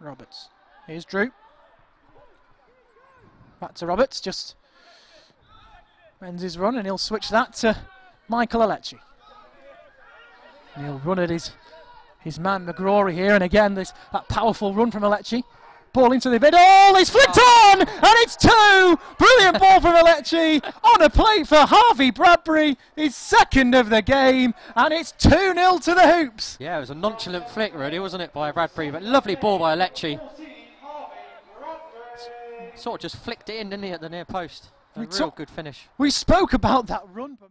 Roberts. Here's Drew. Back to Roberts, just ends his run, and he'll switch that to Michael Alecci. And he'll run at his his man McGrory here, and again this that powerful run from Alecci. Ball into the middle, oh, it's flicked oh. on, and it's two! Brilliant ball from Alecci on a plate for Harvey Bradbury, his second of the game, and it's 2 0 to the Hoops. Yeah, it was a nonchalant flick, really, wasn't it, by Bradbury? But lovely ball by Alecci. Sort of just flicked it in, didn't he, at the near post. A We real good finish. We spoke about that run. but-